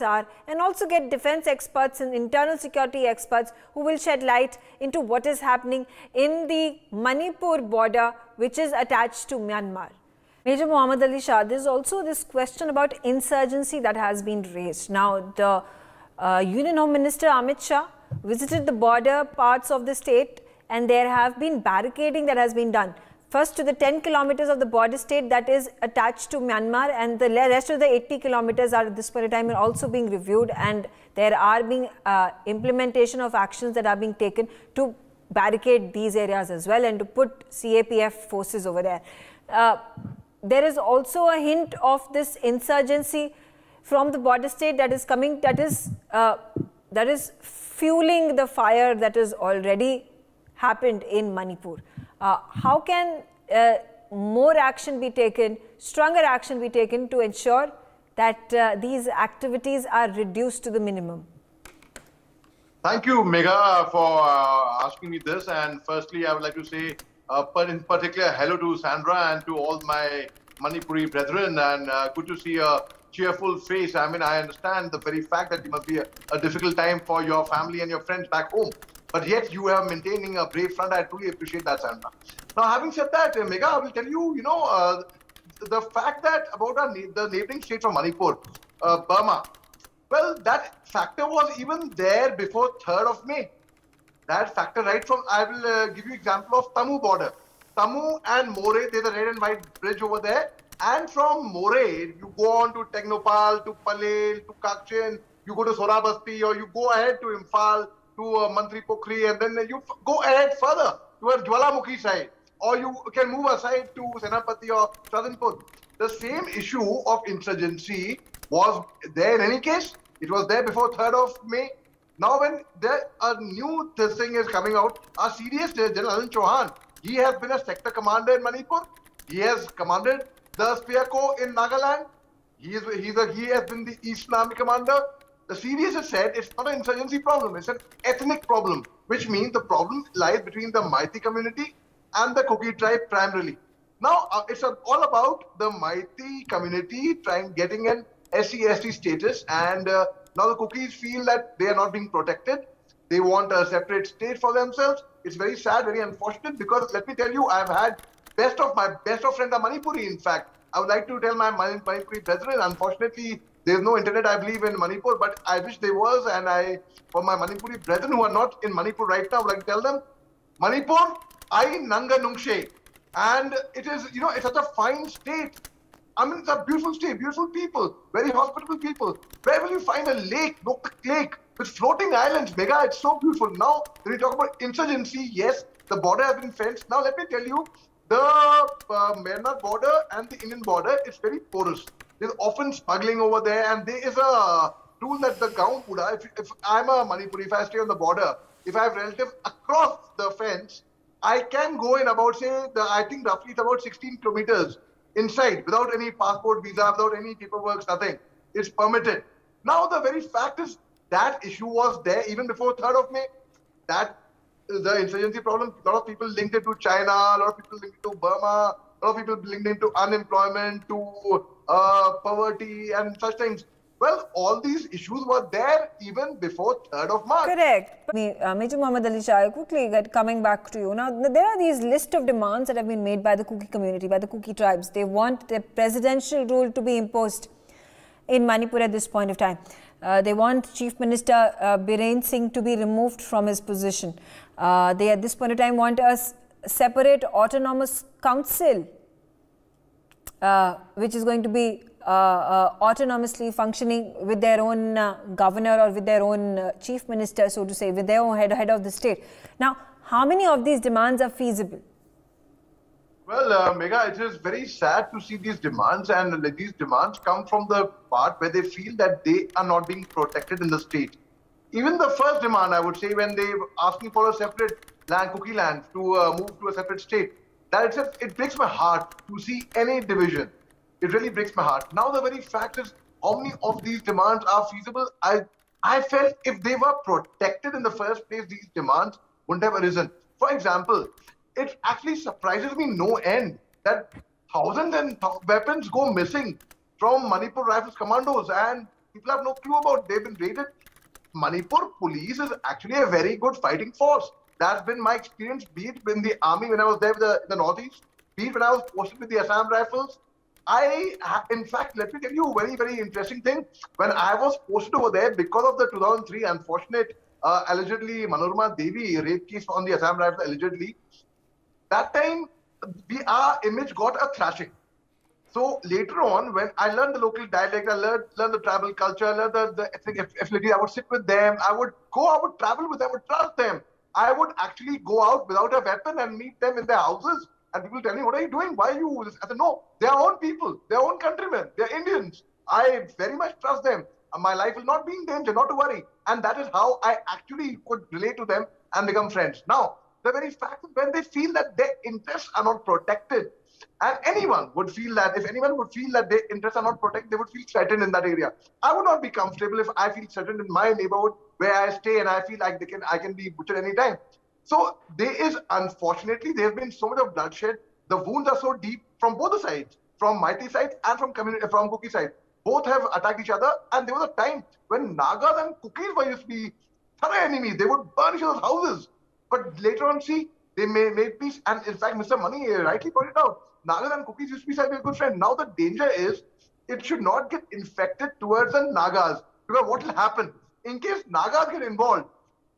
are and also get defense experts and internal security experts who will shed light into what is happening in the Manipur border which is attached to Myanmar. Major Muhammad Ali Shah, there is also this question about insurgency that has been raised. Now, the uh, Union Home Minister Amit Shah visited the border parts of the state and there have been barricading that has been done first to the 10 kilometers of the border state that is attached to Myanmar and the rest of the 80 kilometers are at this point in time are also being reviewed and there are being uh, implementation of actions that are being taken to barricade these areas as well and to put CAPF forces over there. Uh, there is also a hint of this insurgency from the border state that is coming that is uh, that is fueling the fire that has already happened in Manipur. Uh, how can uh, more action be taken, stronger action be taken to ensure that uh, these activities are reduced to the minimum? Thank you, Megha, for uh, asking me this. And firstly, I would like to say, in particular, hello to Sandra and to all my Manipuri brethren. And uh, good to see a cheerful face. I mean, I understand the very fact that it must be a, a difficult time for your family and your friends back home but yet you are maintaining a brave front. I truly appreciate that, Sandra. Now, having said that, uh, Megha, I will tell you, you know, uh, the fact that about our, the neighboring states of Manipur, uh, Burma, well, that factor was even there before 3rd of May. That factor, right from, I will uh, give you example of Tamu border. Tamu and More, there's a red and white bridge over there. And from More, you go on to Tengnoupal, to Palel, to Kakching, you go to Sorabasti, or you go ahead to Imphal, to uh, Mantripukhri, and then you go ahead further towards Jwalamukhi side, or you can move aside to Senapati or Sadanpur. The same issue of insurgency was there in any case. It was there before 3rd of May. Now, when there a new thing is coming out, our CDS General Anand Chauhan, he has been a sector commander in Manipur. He has commanded the Spear Corps in Nagaland. He is he's a, he has been the Eastern Army commander. The CDS has said it's not an insurgency problem, it's an ethnic problem, which means the problem lies between the Meitei community and the Kuki tribe primarily. Now, uh, it's all about the Meitei community trying getting an SC status, and uh, now the Kukis feel that they are not being protected. They want a separate state for themselves. It's very sad, very unfortunate because let me tell you, I've had best of my best of friend are Manipuri. In fact, I would like to tell my Manipuri brethren, unfortunately, there's no internet, I believe, in Manipur, but I wish there was. And I, for my Manipuri brethren who are not in Manipur right now, would like to tell them, Manipur, I Nanga Nungshe. And it is, you know, it's such a fine state. I mean, it's a beautiful state, beautiful people, very hospitable people. Where will you find a lake, no lake, with floating islands? Megha, it's so beautiful. Now, when you talk about insurgency, yes, the border has been fenced. Now, let me tell you, the uh, Myanmar border and the Indian border, it's very porous. There's often smuggling over there, and there is a rule that the Gaon Burha, if, if I'm a Manipuri, if I stay on the border, if I have relatives across the fence, I can go in about, say, the, I think roughly it's about 16 kilometers inside without any passport, visa, without any paperwork, nothing. It's permitted. Now, the very fact is that issue was there even before 3rd of May. That the insurgency problem, a lot of people linked it to China, a lot of people linked it to Burma, a lot of people linked it to unemployment, to uh, poverty and such things. Well, all these issues were there even before 3rd of March. Correct. Uh, Major Muhammad Ali Shah, quickly coming back to you. Now, there are these list of demands that have been made by the Kuki community, by the Kuki tribes. They want the presidential rule to be imposed in Manipur at this point of time. Uh, they want Chief Minister uh, Biren Singh to be removed from his position. Uh, they at this point of time want a separate autonomous council which is going to be uh, uh, autonomously functioning with their own governor or with their own chief minister, so to say, with their own head, head of the state. Now, how many of these demands are feasible? Well, uh, Megha, it is very sad to see these demands, and these demands come from the part where they feel that they are not being protected in the state. Even the first demand, I would say, when they are asking for a separate land, Kuki land, to uh, move to a separate state, that itself, it breaks my heart to see any division. It really breaks my heart. Now the very fact is, how many of these demands are feasible? I, I felt if they were protected in the first place, these demands wouldn't have arisen. For example, it actually surprises me no end that thousands and th weapons go missing from Manipur Rifles commandos and people have no clue about. They've been raided. Manipur police is actually a very good fighting force. That's been my experience, be it in the army when I was there with the, the Northeast, be it when I was posted with the Assam Rifles. I, in fact, let me tell you a very, very interesting thing. When I was posted over there, because of the 2003 unfortunate, uh, allegedly, Manorama Devi rape case on the Assam Rifles, allegedly, that time, we, our image got a thrashing. So later on, when I learned the local dialect, I learned, learned the tribal culture, I learned the, the ethnic affinity, I would sit with them, I would go, I would travel with them, I would trust them. I would actually go out without a weapon and meet them in their houses. And people tell me, what are you doing? Why are you? I said, no, they are own people. They are own countrymen. They are Indians. I very much trust them. My life will not be in danger, not to worry. And that is how I actually could relate to them and become friends. Now, the very fact that when they feel that their interests are not protected, and anyone would feel that, if anyone would feel that their interests are not protected, they would feel threatened in that area. I would not be comfortable if I feel threatened in my neighborhood where I stay and I feel like they can I can be butchered anytime. So there is unfortunately there has been so much of bloodshed. The wounds are so deep from both the sides, from Meitei side and from community from Kuki side. Both have attacked each other, and there was a time when Nagas and Kukis were used to be thorough enemies. They would burn each other's houses. But later on, see, they made, made peace. And in fact, Mr. Mani rightly pointed out, Nagas and Kukis used to be said a good friend. Now the danger is it should not get infected towards the Nagas. Because what will happen? In case Nagas get involved,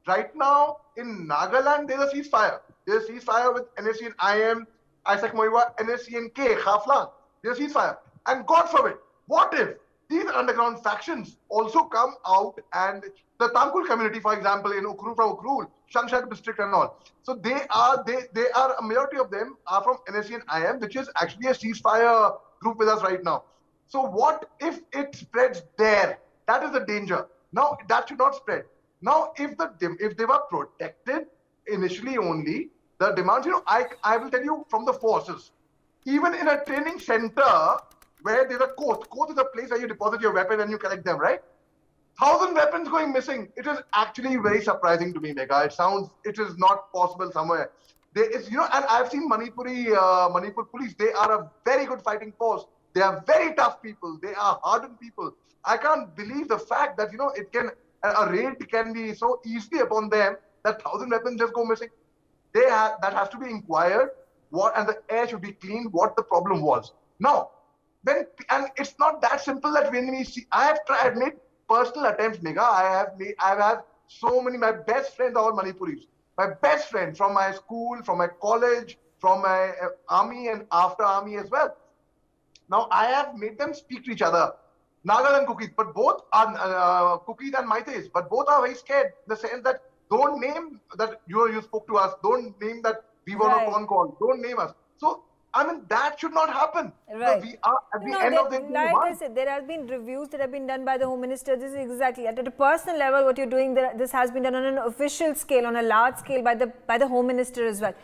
right now in Nagaland, there's a ceasefire. There's a ceasefire with NSCN IM, Isak Muivah, NSC and K, Khaplang. There's a ceasefire. And God forbid, what if these underground factions also come out and the Tangkhul community, for example, in Ukhrul from Ukhrul, Shamsher district and all. So they are they they are a majority of them are from NSCN IM, which is actually a ceasefire group with us right now. So what if it spreads there? That is the danger. Now that should not spread. Now, if the if they were protected initially only, the demands, you know, I I will tell you from the forces, even in a training center where there's a kote, kote is a place where you deposit your weapon and you collect them, right? Thousand weapons going missing. It is actually very surprising to me, Megha. It sounds it is not possible somewhere. There is, you know, and I've seen Manipuri, uh, Manipur police. They are a very good fighting force. They are very tough people. They are hardened people. I can't believe the fact that, you know, it can, a raid can be so easily upon them that thousand weapons just go missing. They have, that has to be inquired what, and the air should be cleaned, what the problem was. Now, when, and it's not that simple that when we see, I have tried, made personal attempts, Megha. I have made, I have so many, my best friends are all Manipuris. My best friends from my school, from my college, from my uh, army and after army as well. Now, I have made them speak to each other. Nagas and Kukis, but both are uh, Kukis and Meiteis, but both are very scared in the sense that don't name that you you spoke to us, don't name that we were right. on phone call, don't name us. So I mean that should not happen. Right. So we are at the no, end of the like I said, there have been reviews that have been done by the Home Minister. This is exactly at a personal level what you're doing. There, this has been done on an official scale, on a large scale by the by the Home Minister as well.